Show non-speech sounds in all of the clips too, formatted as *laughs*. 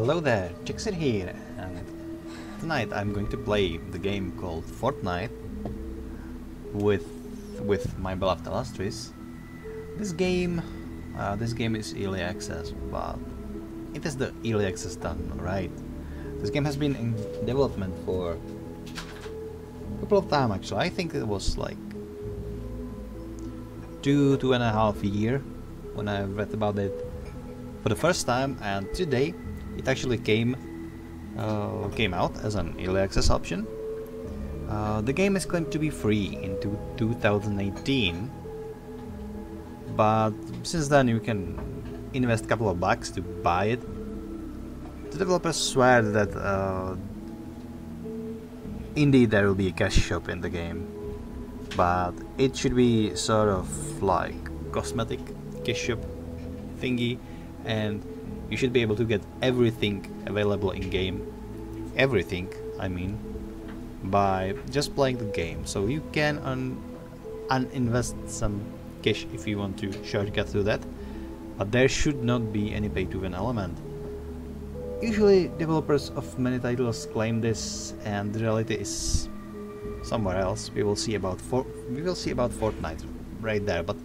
Hello there, Jaxir here, and tonight I'm going to play the game called Fortnite with with my beloved Illustris. This game, uh, this game is early access, but it is the early access done right. This game has been in development for a couple of time actually. I think it was like two two and a half year when I read about it for the first time, and today it actually came uh, came out as an early access option. Uh, the game is going to be free in 2018, but since then you can invest a couple of bucks to buy it. The developers swear that uh, indeed there will be a cash shop in the game, but it should be sort of like cosmetic cash shop thingy, and you should be able to get everything available in game. Everything I mean by just playing the game. So you can un uninvest some cash if you want to shortcut through that. But there should not be any pay to win element. Usually developers of many titles claim this and the reality is somewhere else. We will see about for we will see about Fortnite right there. But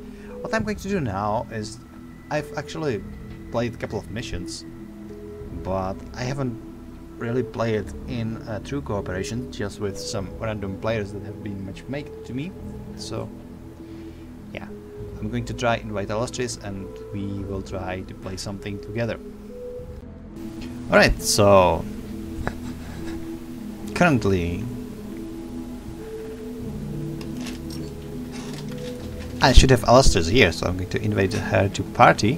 what I'm going to do now is I've actually played a couple of missions, but I haven't really played in a true cooperation, just with some random players that have been matchmaked to me. So, yeah, I'm going to try invite Illustris and we will try to play something together. Alright, so currently I should have Illustris here, so I'm going to invite her to party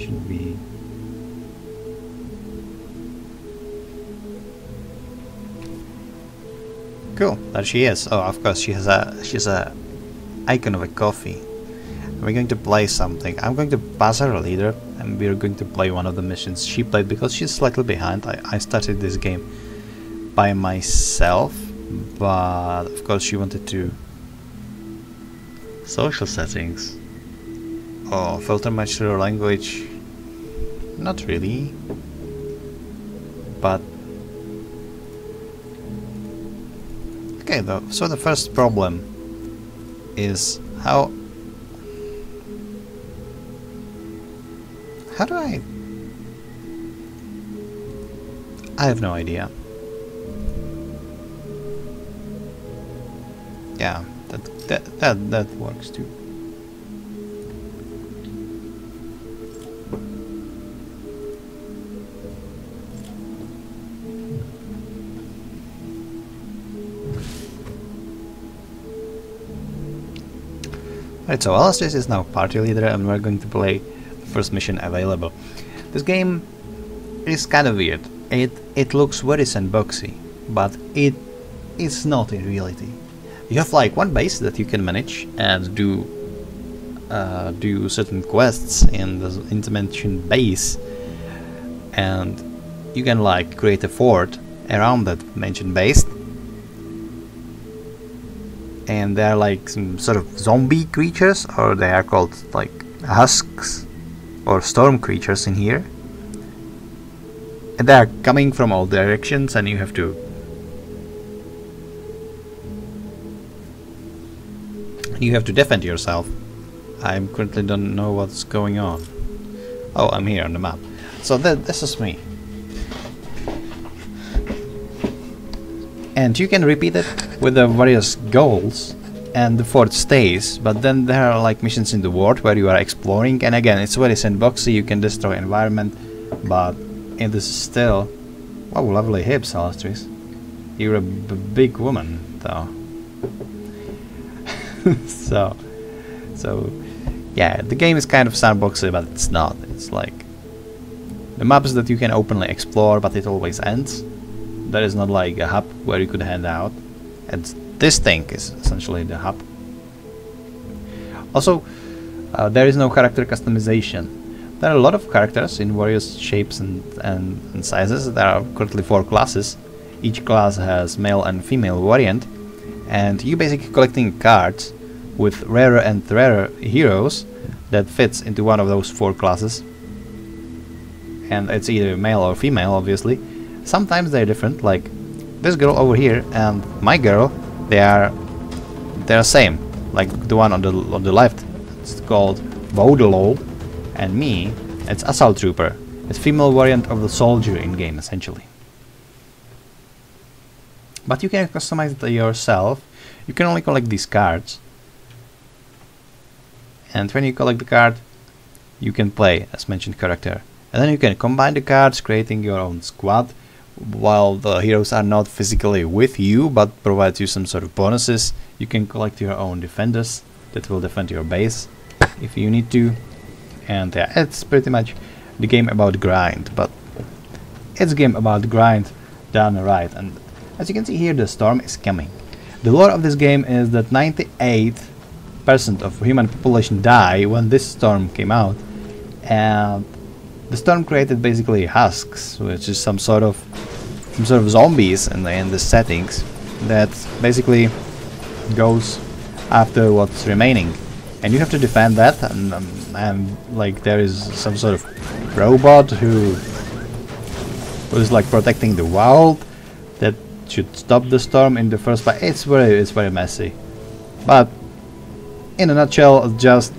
should be Cool, there she is. Oh, of course, she has a she's a icon of a coffee. We're going to play something. I'm going to pass her a leader, and we're going to play one of the missions she played because she's slightly behind. I, I started this game by myself, but of course she wanted to social settings. Oh, filter match to language. Not really. But... Okay, though. So the first problem is how... How do I... I have no idea. Yeah, that that that, that works too. Right, so Illustris is now party leader and we're going to play the first mission available. This game is kind of weird. It it looks very sandboxy, but it is not in reality. You have like one base that you can manage and do uh, do certain quests in the intervention base, and you can like create a fort around that mentioned base and they're like some sort of zombie creatures or they are called like husks or storm creatures in here. And they are coming from all directions and you have to you have to defend yourself. I currently don't know what's going on. Oh I'm here on the map. So th this is me and you can repeat it with the various goals and the fort stays but then there are like missions in the world where you are exploring. And again it's very sandboxy. You can destroy environment but it is still oh lovely hips Illustris you're a big woman though. *laughs* So so yeah the game is kind of sandboxy but it's not. It's like the maps that you can openly explore but it always ends there is not like a hub where you could hand out. And this thing is essentially the hub. Also uh, there is no character customization. There are a lot of characters in various shapes and, and, and sizes there are currently four classes. Each class has male and female variant. And you basically collecting cards with rarer and rarer heroes that fits into one of those four classes. And it's either male or female, obviously. Sometimes they're different, like this girl over here and my girl, they are they're same, like the one on the on the left. It's called Vaudelo, and me, it's Assault Trooper. It's female variant of the soldier in game, essentially. But you can customize it yourself. You can only collect these cards. And when you collect the card, you can play as mentioned character. And then you can combine the cards, creating your own squad, while the heroes are not physically with you, but provide you some sort of bonuses. You can collect your own defenders that will defend your base if you need to. And yeah, it's pretty much the game about grind, but it's a game about grind done right. And as you can see here, the storm is coming. The lore of this game is that 98% of human population die when this storm came out, and the storm created basically husks, which is some sort of some sort of zombies in the, in the settings that basically goes after what's remaining. And you have to defend that and, um, and like there is some sort of robot who is like protecting the world that should stop the storm in the first place. It's very it's very messy. But in a nutshell just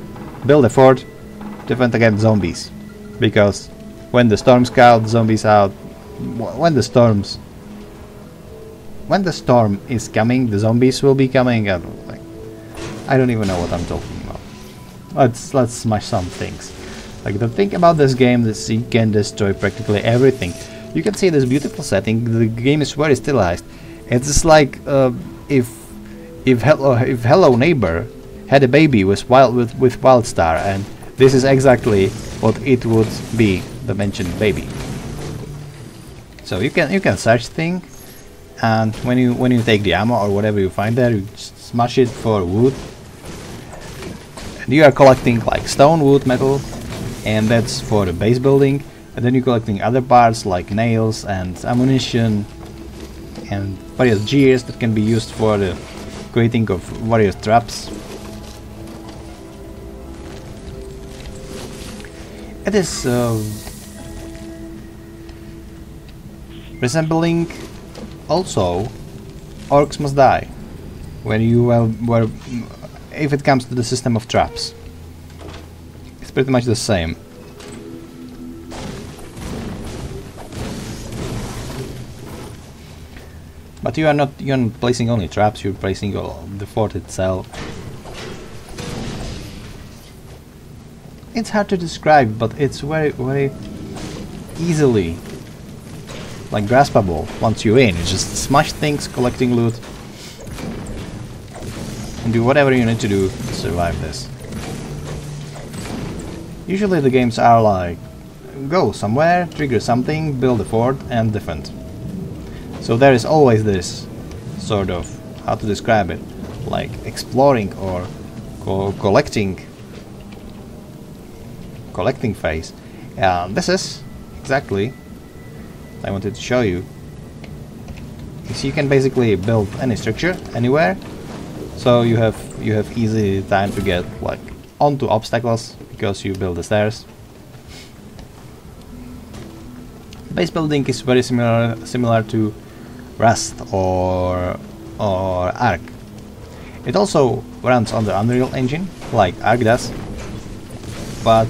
build a fort defend against zombies because when the storms out zombies out when the storms when the storm is coming the zombies will be coming and like I don't even know what I'm talking about. let's let's smash some things. Like the thing about this game is you can destroy practically everything. You can see this beautiful setting. The game is very stylized. It's just like uh, if if Hello if Hello Neighbor had a baby with wild with with Wildstar, and this is exactly what it would be the mentioned baby. So you can you can search thing, and when you when you take the ammo or whatever you find there, you smash it for wood And you are collecting like stone, wood, metal, and that's for the base building. And then you're collecting other parts like nails and ammunition and various gears that can be used for the creating of various traps. It is uh, resembling also Orcs Must Die, when you well, were if it comes to the system of traps. It's pretty much the same. But you are not you're not placing only traps, you're placing the fort itself. It's hard to describe, but it's very very easily like graspable once you're in. You just smash things, collecting loot, and do whatever you need to do to survive this. Usually the games are like, go somewhere, trigger something, build a fort, and defend. So there is always this sort of, how to describe it, like exploring or co collecting collecting phase. And um, this is exactly I wanted to show you. So you can basically build any structure anywhere so you have you have easy time to get like onto obstacles because you build the stairs. Base building is very similar similar to Rust or or Ark. It also runs on the Unreal Engine like Ark does, but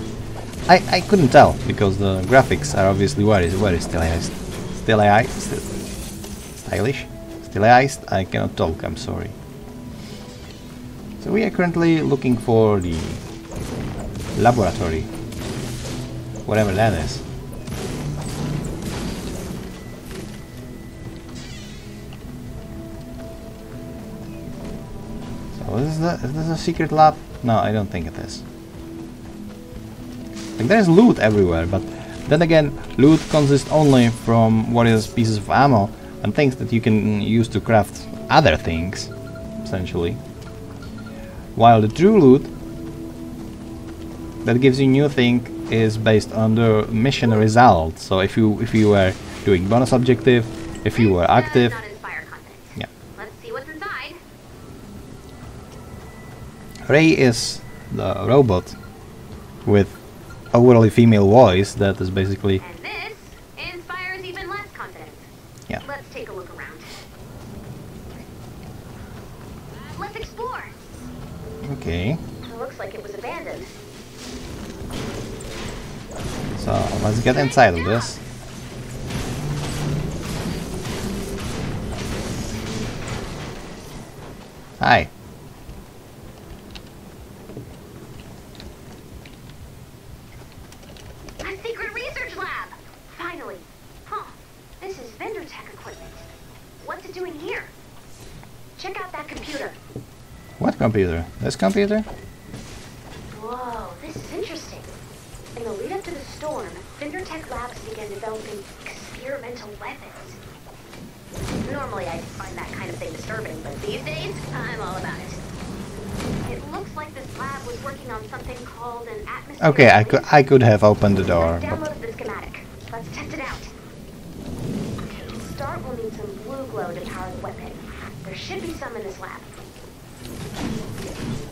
I, I couldn't tell because the graphics are obviously very very stylized. Stylized, stylish, stylized. I cannot talk. I'm sorry. So we are currently looking for the laboratory, whatever that is. So is, is this a secret lab? No, I don't think it is. Like there's loot everywhere, but then again, loot consists only from various pieces of ammo and things that you can use to craft other things, essentially. While the true loot that gives you new thing is based on the mission result. So if you if you were doing bonus objective, if you were active. Yeah. Let's see what's inside. Ray is the robot with overly female voice that is basically. Yeah. Let's take a look around. Let's explore. Okay. Looks like it was abandoned. So let's get inside of this. Hi. Computer? This computer? Whoa, this is interesting. In the lead up to the storm, Vindertech Labs began developing experimental weapons. Normally I'd find that kind of thing disturbing, but these days, I'm all about it. It looks like this lab was working on something called an atmosphere. Okay, I could I could have opened the door, but downloaded the schematic. Let's test it out. Okay, to start, we'll need some blue glow to power the weapon. There should be some in this lab.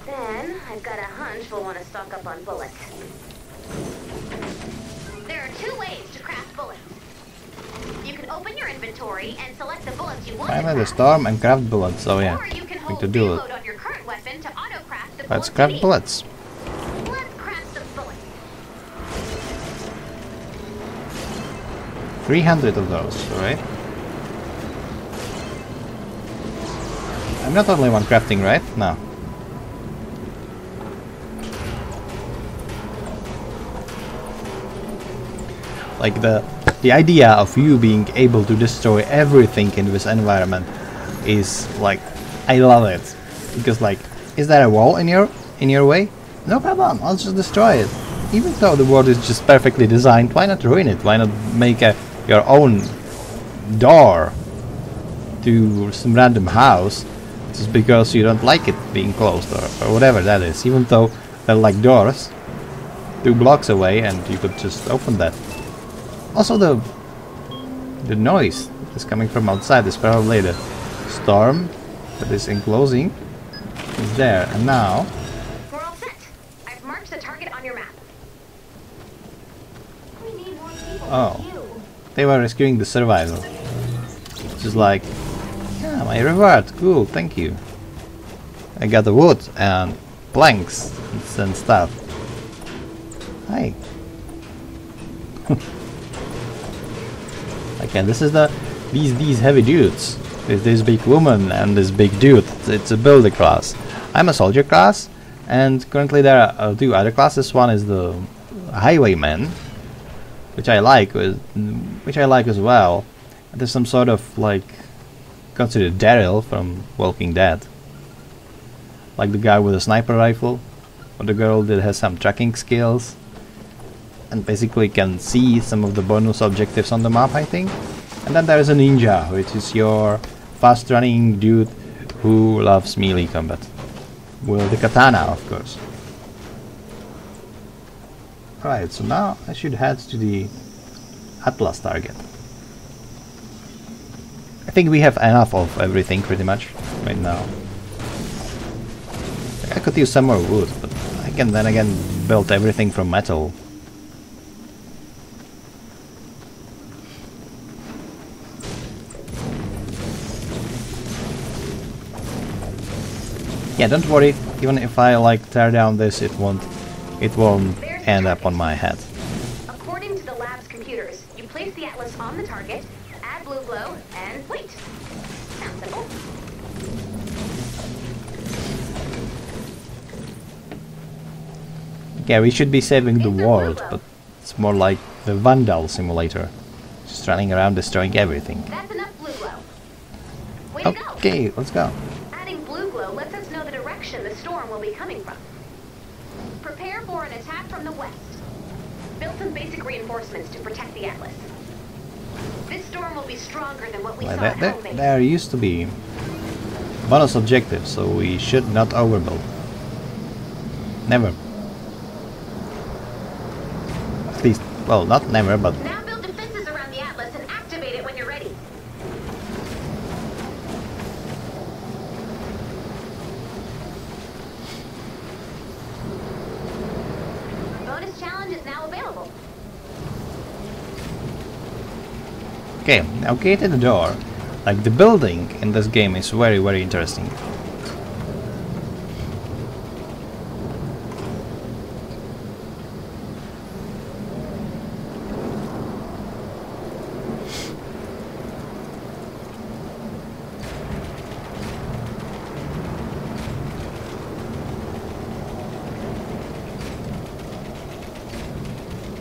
Then, I've got a hunch we'll want to stock up on bullets. There are two ways to craft bullets. You can open your inventory and select the bullets you want I'm at the storm and craft bullets, so yeah. Or you can We hold could do it. on your current weapon to auto-craft the Let's craft bullets. Let's craft some bullets. 300 of those, alright? I'm not the only one crafting, right? No. Like the the idea of you being able to destroy everything in this environment is like I love it. Because like is there a wall in your in your way? No problem, I'll just destroy it. Even though the world is just perfectly designed, why not ruin it? Why not make a your own door to some random house just because you don't like it being closed or, or whatever that is. Even though they're like doors two blocks away and you could just open that. Also the the noise is coming from outside is probably the storm that is enclosing is there and now We're all set. I've marked the target on your map. We need more people Oh. they were rescuing the survivor. Just like yeah my reward, cool, thank you. I got the wood and planks and stuff. Hi. Okay, this is the these these heavy dudes. There's this big woman and this big dude. It's, a builder class. I'm a soldier class, and currently there are uh, two other classes. One is the highwayman, which I like, which I like as well. There's some sort of like considered Daryl from Walking Dead, like the guy with a sniper rifle, or the girl that has some tracking skills, and basically can see some of the bonus objectives on the map, I think. And then there is a ninja, which is your fast-running dude who loves melee combat, with the katana, of course. Alright, so now I should head to the Atlas target. I think we have enough of everything pretty much right now. I could use some more wood, but I can then again build everything from metal. Yeah, don't worry. Even if I like tear down this, it won't, it won't end up on my head. According to the lab's computers, you place the atlas on the target, add blue glow, and wait. Sounds simple. Yeah, we should be saving the world, but it's more like the Vandal simulator. Just running around destroying everything. That's enough blue glow. Way to go. Okay, let's go. Storm will be coming from. Prepare for an attack from the west. Build some basic reinforcements to protect the atlas. This storm will be stronger than what we Well, saw there, at there, used to be bonus objectives, so we should not overbuild. Never. At least, well, not never, but Now build defenses around the atlas and activate it when you're ready. Bonus challenge is now available. Okay, now at the door. Like the building in this game is very very interesting.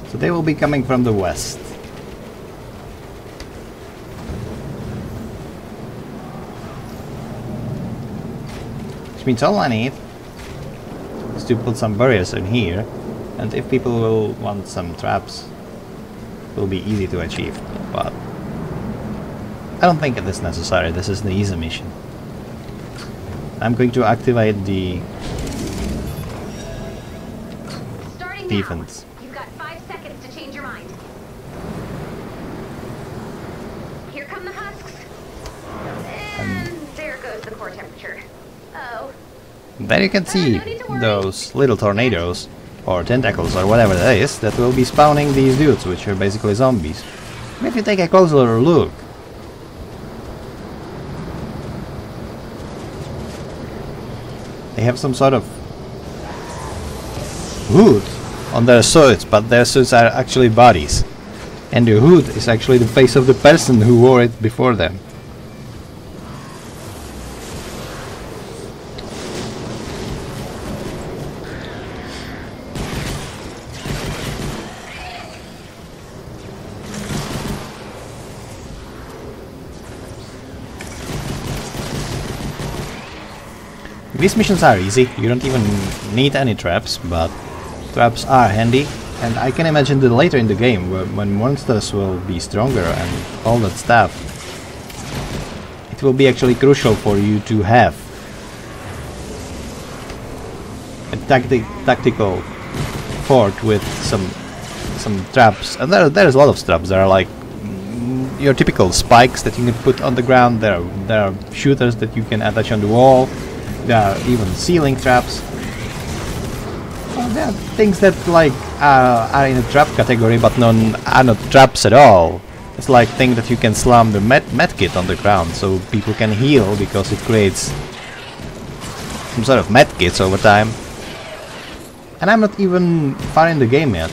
So they will be coming from the west. Means all I need is to put some barriers in here and if people will want some traps it will be easy to achieve but I don't think it is necessary, this is the easy mission. I'm going to activate the Starting defense. There you can see those little tornadoes or tentacles or whatever that is that will be spawning these dudes which are basically zombies. If you take a closer look they have some sort of hood on their suits but their suits are actually bodies and the hood is actually the face of the person who wore it before them. These missions are easy, you don't even need any traps, but traps are handy, and I can imagine that later in the game, when monsters will be stronger and all that stuff, it will be actually crucial for you to have a tacti tactical fort with some some traps, and there, there's a lot of traps, there are like your typical spikes that you can put on the ground, there there are shooters that you can attach on the wall, there are even ceiling traps. There are things that like are, are in a trap category but non are not traps at all. It's like thing that you can slam the med medkit on the ground so people can heal because it creates some sort of medkits over time. And I'm not even far in the game yet.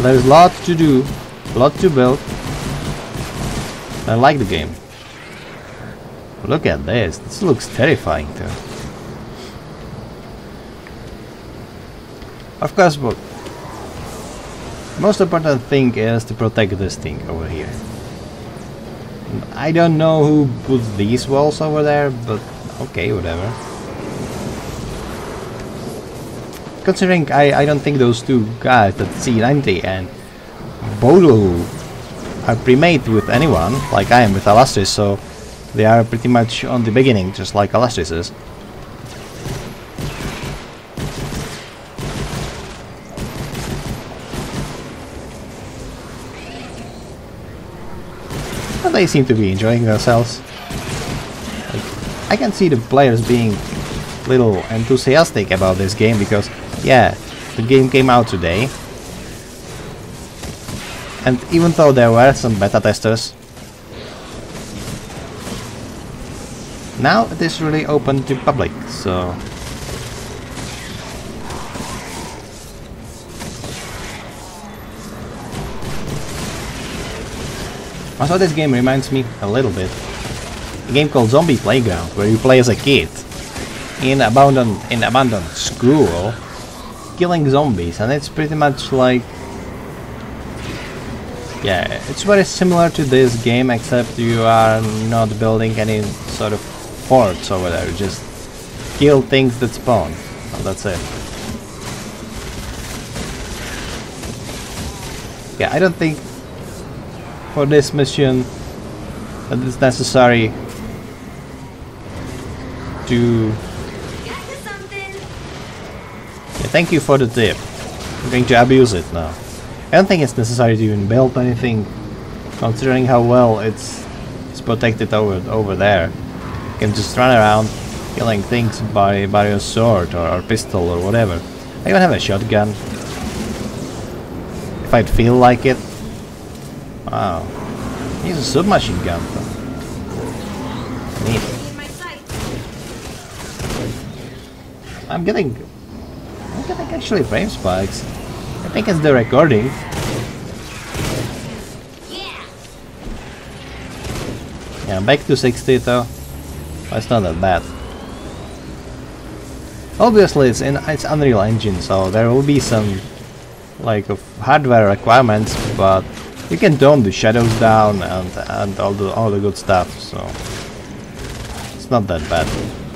There's a lot to do, a lot to build. I like the game. Look at this, this looks terrifying too. Of course, but most important thing is to protect this thing over here. I don't know who put these walls over there, but okay, whatever. Considering I, I don't think those two guys, that C90 and Bolu, are pre-made with anyone, like I am with Alastris, so they are pretty much on the beginning, just like Alastris is. They seem to be enjoying themselves. Like, I can see the players being little enthusiastic about this game because, yeah, the game came out today. And even though there were some beta testers, now it is really open to public, so... Also, this game reminds me a little bit a game called Zombie Playground, where you play as a kid in abandoned in abandoned school, killing zombies, and it's pretty much like yeah, it's very similar to this game, except you are not building any sort of forts over there. You just kill things that spawn. And that's it. Yeah, I don't think for this mission that it's necessary to. Yeah, thank you for the tip. I'm going to abuse it now. I don't think it's necessary to even build anything, considering how well it's it's protected over over there. You can just run around killing things by by your sword or, or pistol or whatever. I even have a shotgun. If I'd feel like it. Wow. He's a submachine gun. Neat. I'm getting... I'm getting actually frame spikes. I think it's the recording. Yeah. Back to 60 though. It's not that bad. Obviously it's in it's Unreal Engine, so there will be some like hardware requirements, but you can tone the shadows down and and all the all the good stuff, so it's not that bad.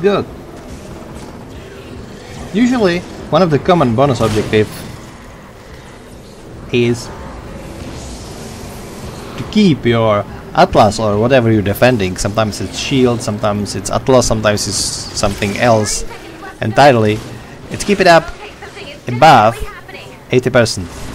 Good. Usually, one of the common bonus objectives is to keep your Atlas or whatever you're defending. Sometimes it's shield, sometimes it's Atlas, sometimes it's something else entirely. It's keep it up above 80%.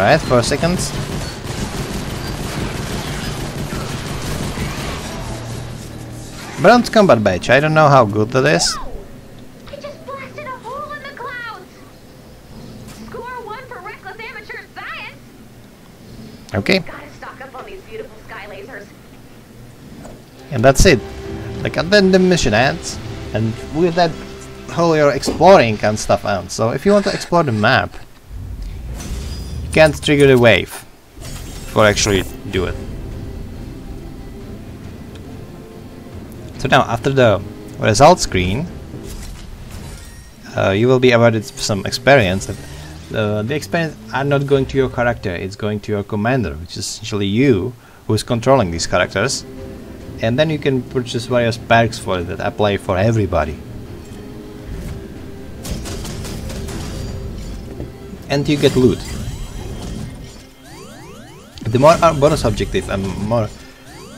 Alright, four seconds. Bronze combat badge. I don't know how good that is. Whoa! He just blasted a hole in the clouds. Score one for reckless amateur science. Okay, Gotta stock up on these beautiful sky lasers. and that's it. Like, and then the mission ends, and with that, whole your exploring and stuff ends. So if you want to explore the map, can't trigger the wave for actually do it. So now, after the result screen, uh, you will be awarded some experience. Uh, the experience are not going to your character; it's going to your commander, which is essentially you who is controlling these characters. And then you can purchase various perks for it that apply for everybody. And you get loot. The more uh, bonus objective and more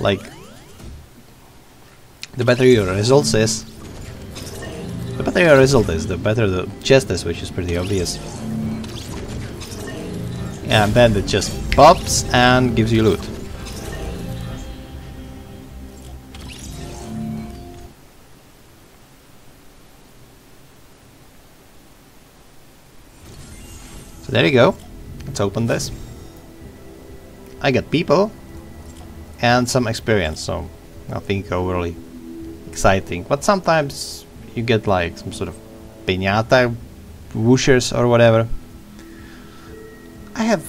like the better your results is, the better your result is, the better the chest is, which is pretty obvious. And then it just pops and gives you loot. So there you go. Let's open this. I got people and some experience, so nothing overly exciting. But sometimes you get like some sort of pinata whooshers or whatever. I have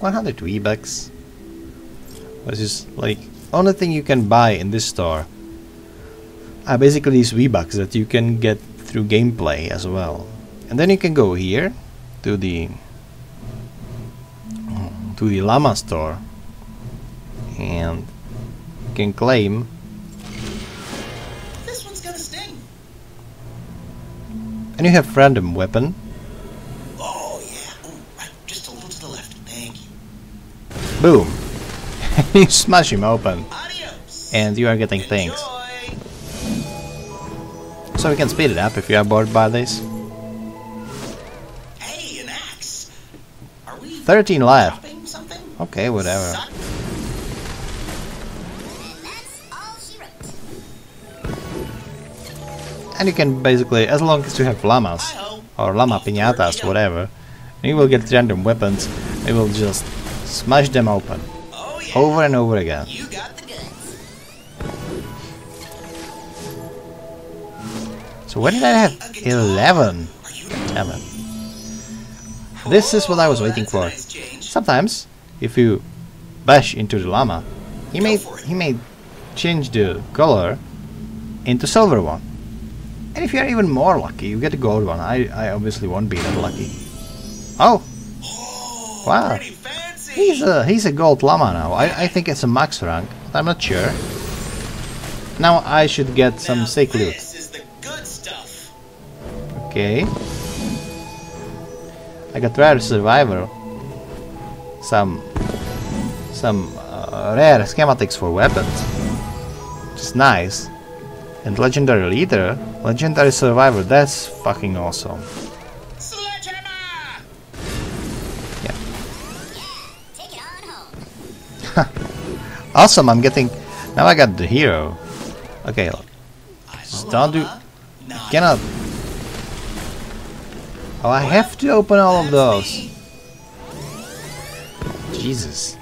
100 V-Bucks. Which is like only thing you can buy in this store are basically these V-Bucks that you can get through gameplay as well. And then you can go here to the to the llama store and can claim This one's gonna sting. and you have random weapon Oh yeah. Oh, right. Just a little to the left. Thank you. boom *laughs* you smash him open Adios. and you are getting things so we can speed it up if you are bored by this Hey, an axe. Are we 13 left? Okay whatever. Suck. That's all she wrote. and you can basically as long as you have llamas or llama piñatas whatever you will get random weapons you will just smash them open. Oh over and over again. You got the goods. so where did I have? 11 damn it. This is what I was waiting for. Sometimes, if you bash into the llama, he may he may change the color into silver one. And if you're even more lucky, you get a gold one. I, I obviously won't be that lucky. Oh, Oh, Wow. he's a he's a gold llama now. I, I think it's a max rank, but I'm not sure. Now I should get some sick loot. This is the good stuff. Okay. I got rare survivor. Some some uh, rare schematics for weapons. Which is nice. And legendary leader, legendary survivor, that's fucking awesome. Home. *laughs* Awesome, I'm getting now I got the hero. Okay, look. Just don't do cannot Oh I have to open all of those. Jesus.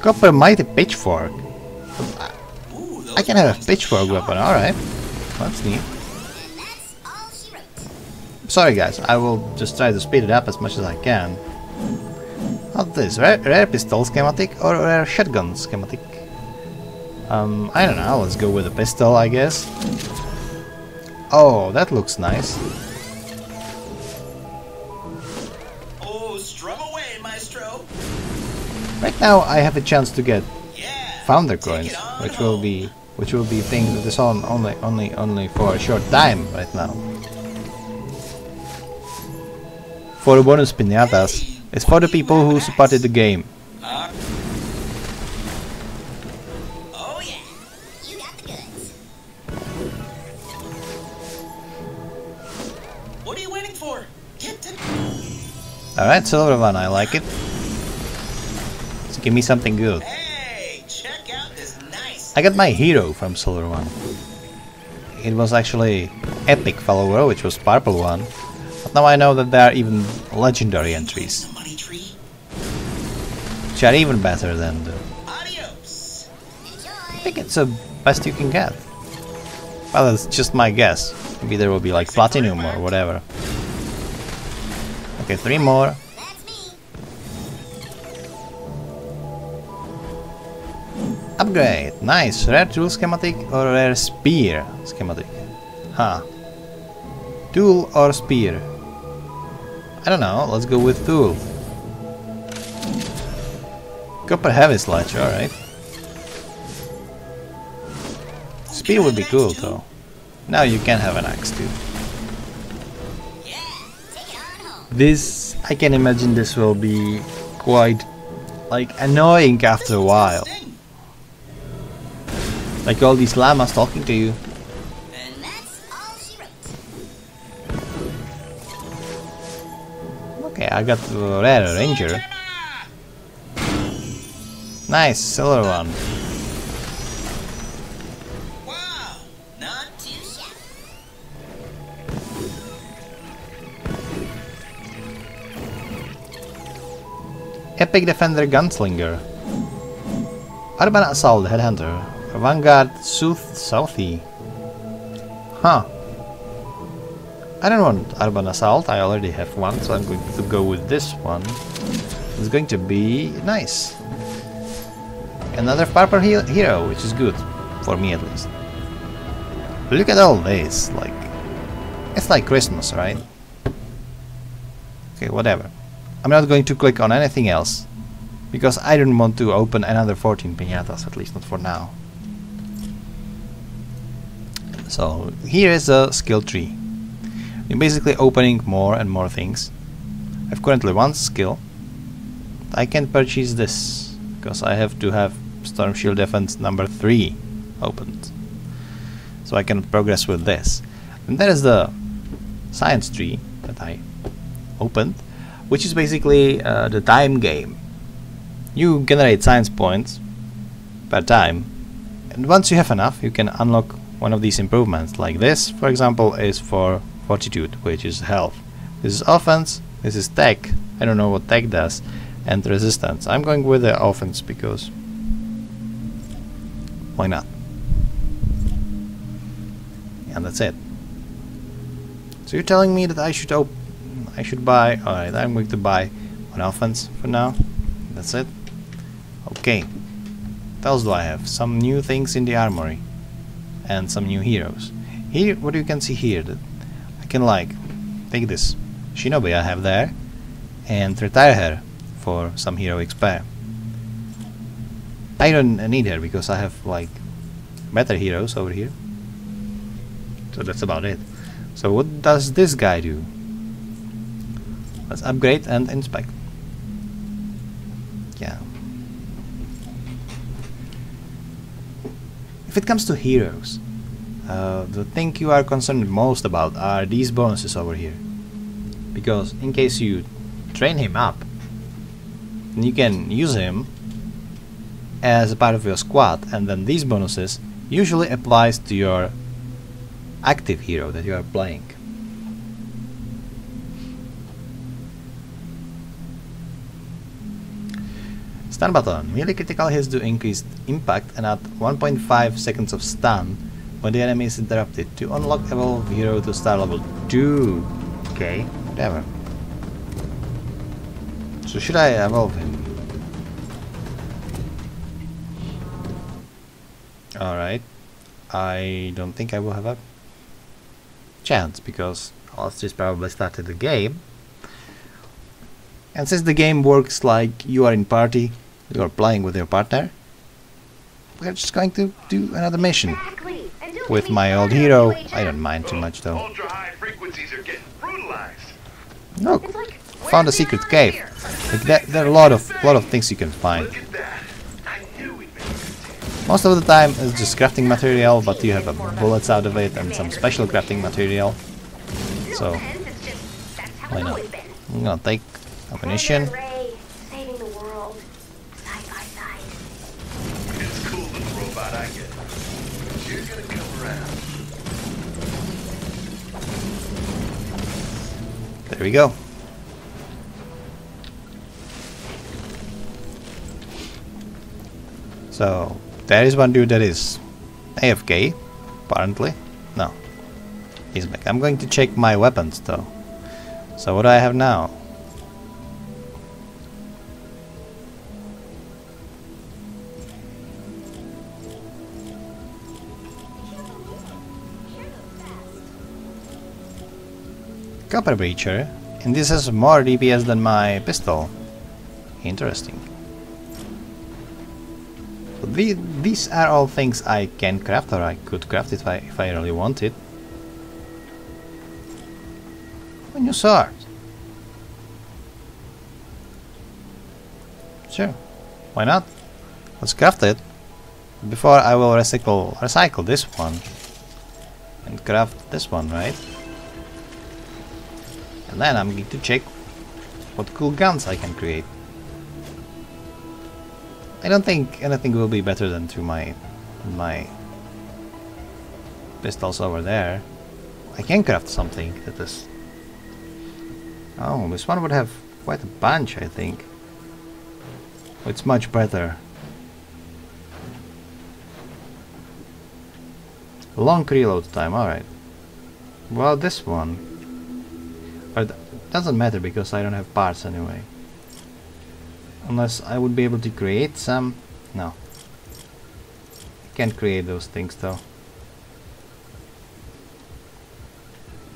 Copper mighty pitchfork. I can have a pitchfork weapon, alright. That's neat. Sorry guys, I will just try to speed it up as much as I can. What's this? Rare, rare pistol schematic or rare shotgun schematic? Um, I don't know, let's go with a pistol I guess. Oh, that looks nice. Oh, strum away, maestro. Right now I have a chance to get Yeah. founder coins, which will be which will be things that is on only only only for a short time right now. For the bonus pinatas, it's for the people who supported the game. Alright, silver one, I like it. So give me something good. Hey, check out this nice. I got my hero from silver one. It was actually epic follower, which was purple one. But now I know that there are even legendary entries, The which are even better than the I think it's the best you can get. Well, it's just my guess. Maybe there will be like platinum or whatever. Okay, three more. Upgrade. Nice. Rare tool schematic or rare spear schematic? Huh. Tool or spear? I don't know. Let's go with tool. Copper heavy sledge. Alright. Spear would be cool though. Now you can have an axe too. This, I can imagine this will be quite like annoying after a while. Like all these llamas talking to you. Okay, I got the rare ranger. Nice, silver one. Epic Defender Gunslinger. Urban Assault Headhunter. Vanguard Sooth Southie. Huh. I don't want Urban Assault, I already have one, so I'm going to go with this one. It's going to be nice. Another purple he hero, which is good. For me at least. Look at all this, like... It's like Christmas, right? Okay, whatever. I'm not going to click on anything else. Because I don't want to open another 14 piñatas, at least not for now. So, here is a skill tree. You're basically opening more and more things. I've currently one skill. I can purchase this, because I have to have Storm Shield Defense number 3 opened. So I can progress with this. And there is the science tree that I opened, which is basically uh, the time game. You generate science points per time, and once you have enough, you can unlock one of these improvements. Like this, for example, is for fortitude, which is health. This is offense, this is tech, I don't know what tech does, and resistance. I'm going with the offense because why not? And that's it. So you're telling me that I should op I should buy alright, I'm going to buy one offense for now. That's it. Okay. What else do I have? Some new things in the armory. And some new heroes. Here, what you can see here, that I can like, take this Shinobi I have there, and retire her for some hero XP. I don't need her because I have like better heroes over here. So that's about it. So what does this guy do? Let's upgrade and inspect. Yeah. If it comes to heroes, uh, the thing you are concerned most about are these bonuses over here. Because in case you train him up, you can use him as a part of your squad and then these bonuses usually applies to your active hero that you are playing. Stun button. Melee critical hits do increased impact and add 1.5 seconds of stun when the enemy is interrupted. To unlock evolve hero to star level 2. Okay, whatever. So should I evolve him? Alright. I don't think I will have a chance because just probably started the game. And since the game works like you are in party, you are playing with your partner, we're just going to do another mission. Exactly. With my old hero, I don't mind too much though. Ultra high frequencies are getting brutalized. Look, found a secret cave. Like that, there are a lot of lot of things you can find. Look at that. I knew we'd make it. Most of the time it's just crafting material, but you have uh, bullets out of it and some special crafting material. So, offense, it's just, that's how why not? always been. I'm gonna take ammunition. There we go. So, there is one dude that is AFK, apparently. No. He's back. I'm going to check my weapons though. So what do I have now? Copper Breacher. And this has more DPS than my pistol. Interesting. The, these are all things I can craft, or I could craft if I, if I really wanted. A new sword. Sure. Why not? Let's craft it. Before I will recycle recycle this one. And craft this one, right? And then I'm going to check what cool guns I can create. I don't think anything will be better than to my my pistols over there. I can craft something that is. Oh, this one would have quite a bunch, I think. Oh, it's much better. Long reload time, alright. Well, this one. But it doesn't matter because I don't have parts anyway. Unless I would be able to create some. No. I can't create those things though.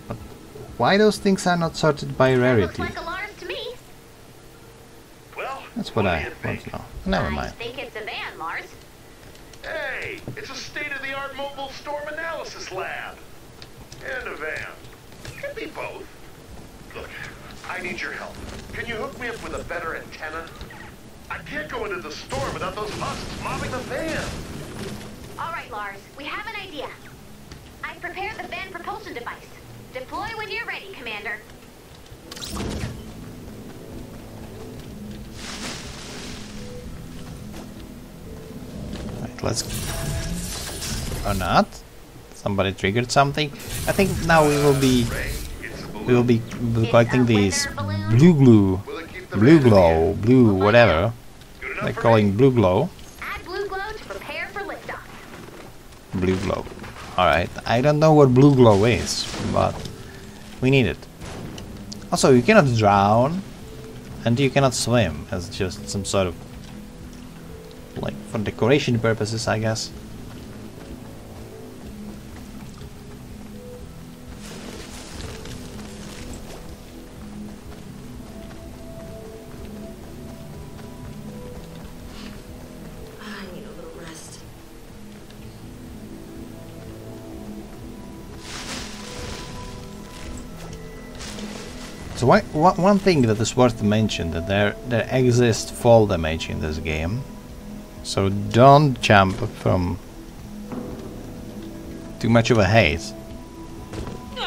But why those things are not sorted by Looks rarity? like a to me. Well, That's what do I you want to know. Never I mind. think it's a van, Lars. Hey, it's a state-of-the-art mobile storm analysis lab. And a van. Could be both. Look, I need your help. Can you hook me up with a better antenna? I can't go into the storm without those husks mobbing the van. All right, Lars, we have an idea. I've prepared the van propulsion device. Deploy when you're ready, Commander. Right, let's. Or not? Somebody triggered something. I think now we will be we will be collecting these weather blue glue, Will it keep the blue glow, blue whatever Good enough they're calling blue glow. Blue glow to prepare for liftoff. Blue glow. Alright, I don't know what blue glow is, but we need it. Also, you cannot drown and you cannot swim as just some sort of like for decoration purposes, I guess. So one, one thing that is worth to mention that there there exists fall damage in this game. So don't jump from too much of a height.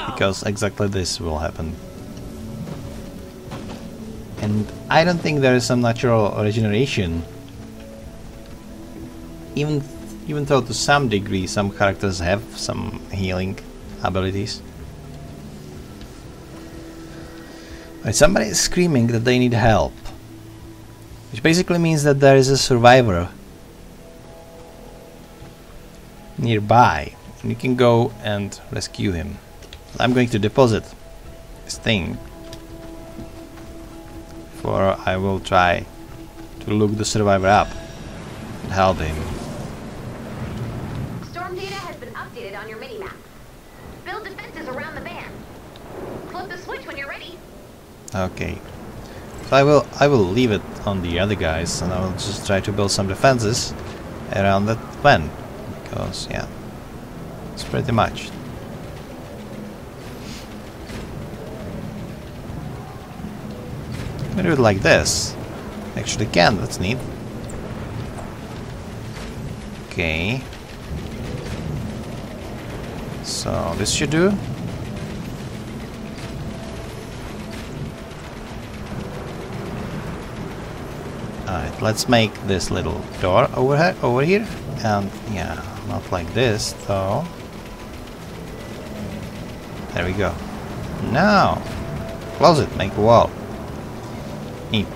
Because exactly this will happen. And I don't think there is some natural regeneration. Even even though to some degree some characters have some healing abilities. Somebody is screaming that they need help. Which basically means that there is a survivor nearby. And you can go and rescue him. I'm going to deposit this thing. For I will try to look the survivor up and help him. Storm data has been updated on your minimap. Build defenses around the van. Flip the switch when you're ready. Okay. So I will I will leave it on the other guys and I will just try to build some defenses around that van. Because yeah. It's pretty much. I do it like this. Actually can, that's neat. Okay. So this should do. Alright, let's make this little door over here, over here. And yeah, not like this though. There we go. Now, close it, make a wall. Neat.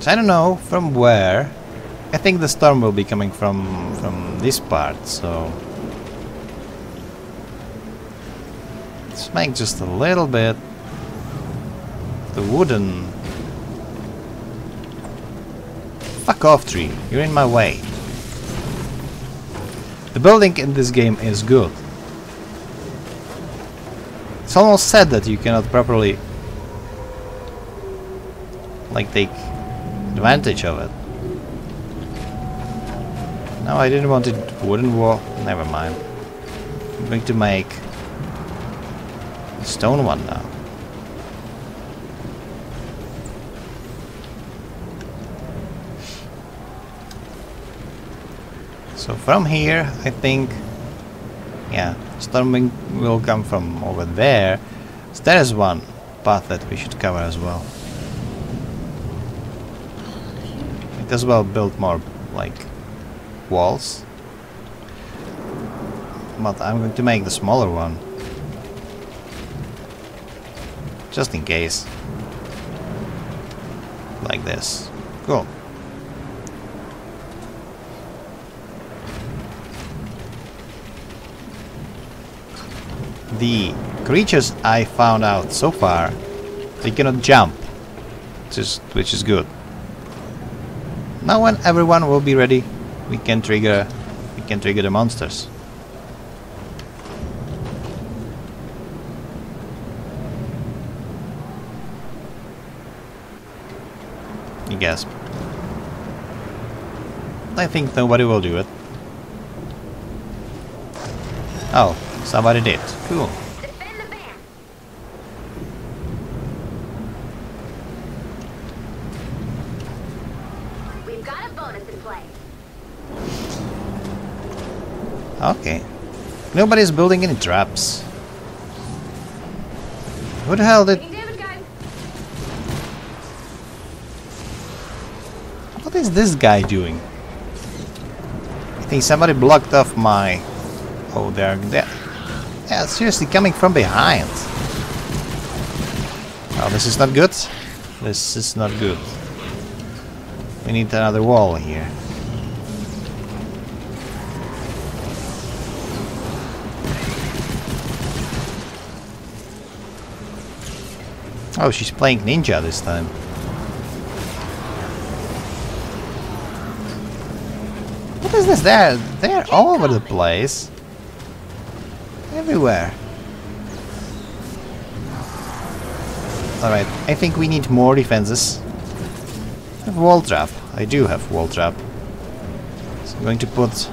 So I don't know from where. I think the storm will be coming from from this part, so let's make just a little bit the wooden Fuck off tree, you're in my way. The building in this game is good. It's almost sad that you cannot properly like take advantage of it. No, I didn't want it wooden wall. Never mind. I'm going to make a stone one now. So from here, I think, yeah, storming will come from over there. So there is one path that we should cover as well. Might as well build more, like, walls. But I'm going to make the smaller one. Just in case. Like this. Cool. The creatures I found out so far, they cannot jump, which is, which is good. Now when everyone will be ready, we can trigger, we can trigger the monsters. I guess. I think nobody will do it. Oh, somebody did. Cool. Okay. Nobody's building any traps. Who the hell did... What is this guy doing? I think somebody blocked off my... Oh, they're... they're yeah, seriously, coming from behind. Oh, this is not good. This is not good. We need another wall here. Oh, she's playing ninja this time. What is this? They're, they're all over the place. Everywhere. Alright, I think we need more defenses. I have wall trap. I do have wall trap. So I'm going to put...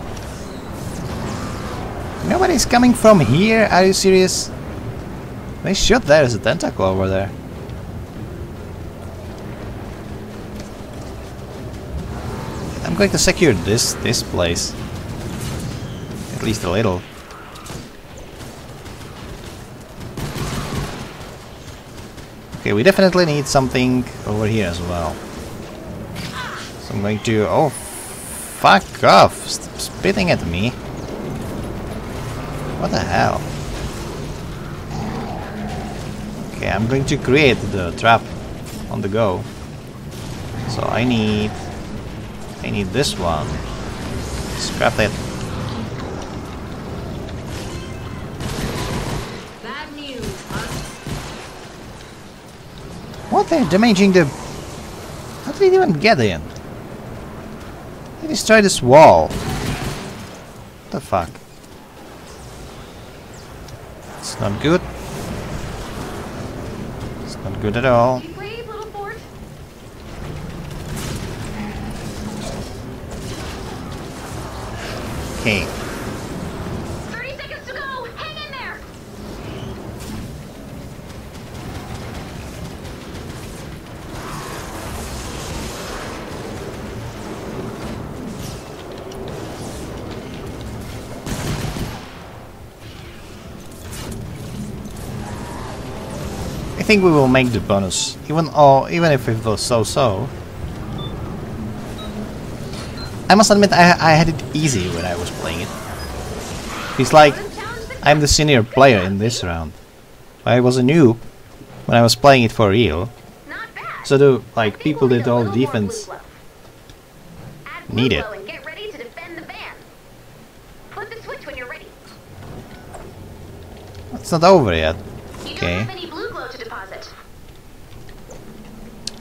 Nobody's coming from here? Are you serious? They shoot there's a tentacle over there. I'm going to secure this this place. At least a little. Okay, we definitely need something over here as well. So I'm going to... Oh, fuck off! Stop spitting at me. What the hell? Okay, I'm going to create the trap on the go. So I need... I need this one. Scrap it. What? They're damaging the... How did they even get in? They destroyed this wall. What the fuck? It's not good. It's not good at all. Think we will make the bonus. Even or even if it was so-so. I must admit I, I had it easy when I was playing it. It's like I'm the senior player in this round. I was a noob when I was playing it for real. So the like people did all the defense. blue glow. Add blue Need it.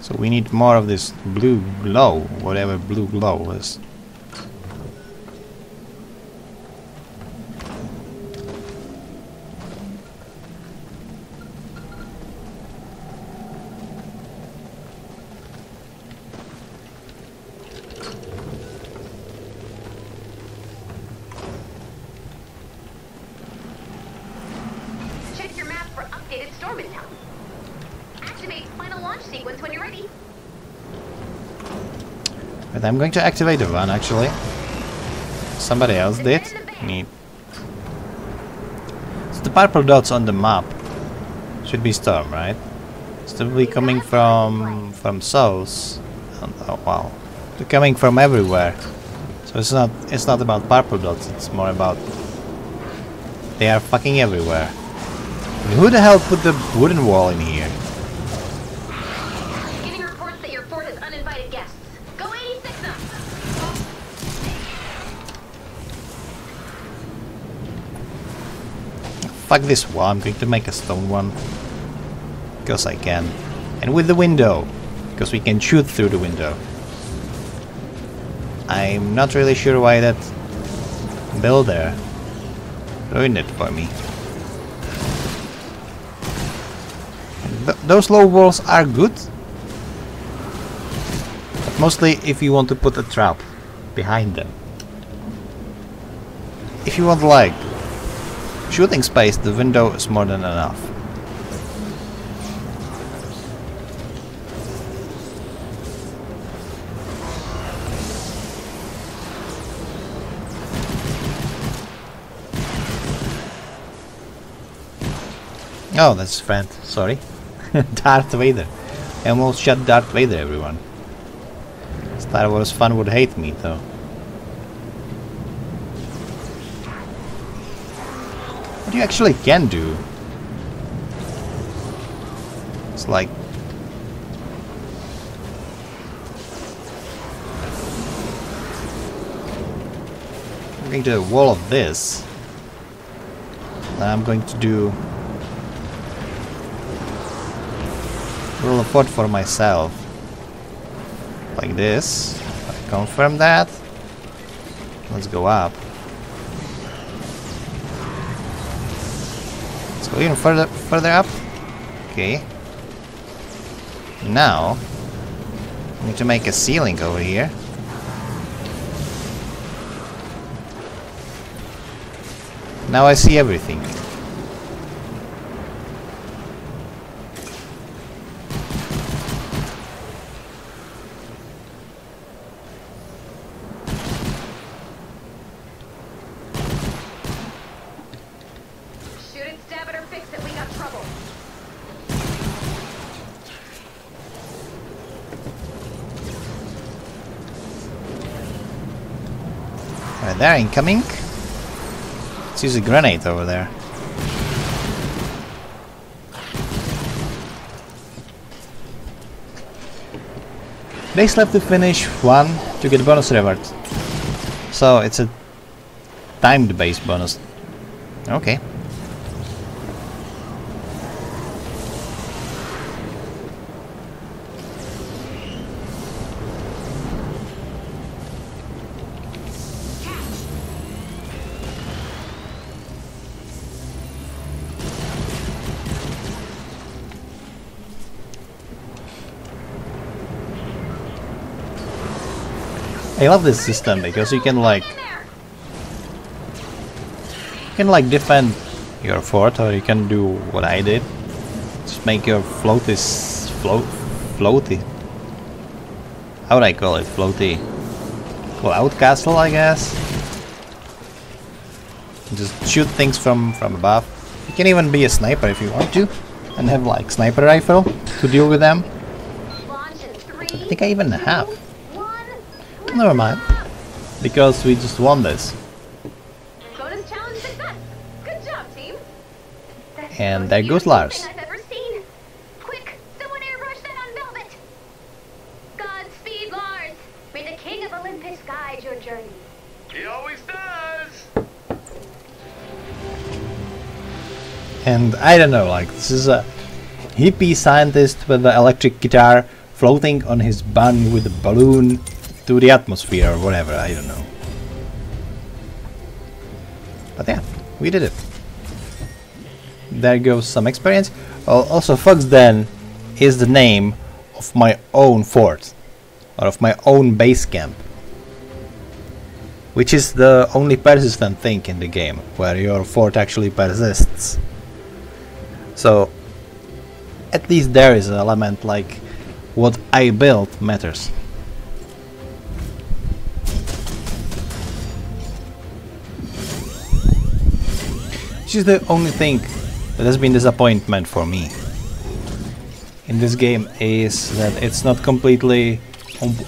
So we need more of this blue glow, whatever blue glow is. Check your map for updated storm intel. Activate final launch sequence when you're ready. But I'm going to activate the one actually. Somebody else did. Neat. So the purple dots on the map should be storm, right? Still be coming from from south. And, oh wow, they're coming from everywhere. So it's not it's not about purple dots. It's more about they are fucking everywhere. And who the hell put the wooden wall in here? Getting reports that your fort has uninvited guests. Go 86 them. Fuck this wall, I'm going to make a stone one. Because I can. And with the window. Because we can shoot through the window. I'm not really sure why that builder ruined it for me. Th those low walls are good. But mostly if you want to put a trap behind them. If you want like shooting space, the window is more than enough. Oh, that's friend. Sorry. *laughs* Darth Vader. I almost shot Darth Vader, everyone. Star Wars fan would hate me, though. You actually can do. It's like... I'm going to wall of this. I'm going to do... Roll a fort for myself. Like this. I confirm that. let's go up. Go even further further up. Okay. Now I need to make a ceiling over here. Now I see everything. Shoot it, stab it, or fix it. We got trouble. Right there, incoming. Let's use a grenade over there. Base left to finish, one to get bonus reward. So it's a timed base bonus. Okay. I love this system because you can like you can like defend your fort or you can do what I did. Just make your floaties float floaty. How would I call it? Floaty. Out castle I guess. Just shoot things from from above. You can even be a sniper if you want to and have like sniper rifle to deal with them. I think I even have. One. Never mind. Because we just won this. Bonus challenge success. Good job, team. And there goes Lars. thing I've ever seen. Quick, someone airbrush that on Velvet. Godspeed, Lars. May the King of Olympus guide your journey. He always does. And I don't know, like this is a hippie scientist with the electric guitar floating on his bun with a balloon to the atmosphere or whatever, I don't know. But yeah, we did it. There goes some experience. Al- Also, Fox Den is the name of my own fort, or of my own base camp. Which is the only persistent thing in the game, where your fort actually persists. So at least there is an element like what I built matters. Is the only thing that has been disappointment for me in this game is that it's not completely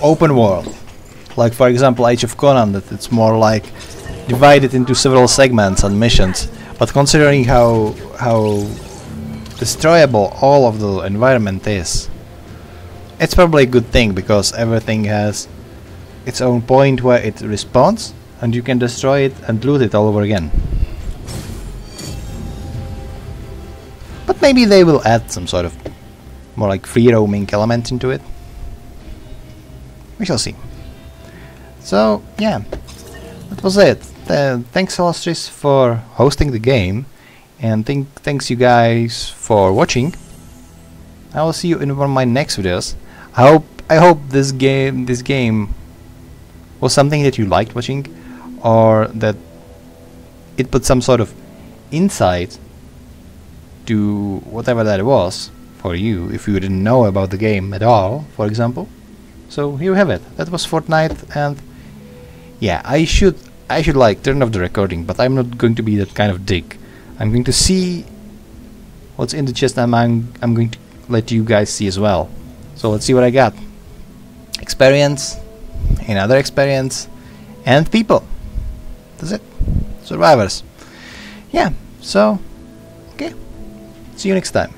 open world. Like for example Age of Conan that it's more like divided into several segments and missions. But considering how how destroyable all of the environment is. It's probably a good thing because everything has its own point where it responds and you can destroy it and loot it all over again. But maybe they will add some sort of more like free roaming element into it. We shall see. So, yeah, that was it. Uh, thanks Illustris for hosting the game and thank thanks you guys for watching. I will see you in one of my next videos. I hope I hope this game this game was something that you liked watching or that it put some sort of insight to whatever that was for you if you didn't know about the game at all, for example. So here you have it. That was Fortnite and yeah, I should I should like turn off the recording, but I'm not going to be that kind of dick. I'm going to see what's in the chest and I'm, I'm going to let you guys see as well. So let's see what I got. Experience, another experience, and people. That's it. Survivors. Yeah, so. See you next time.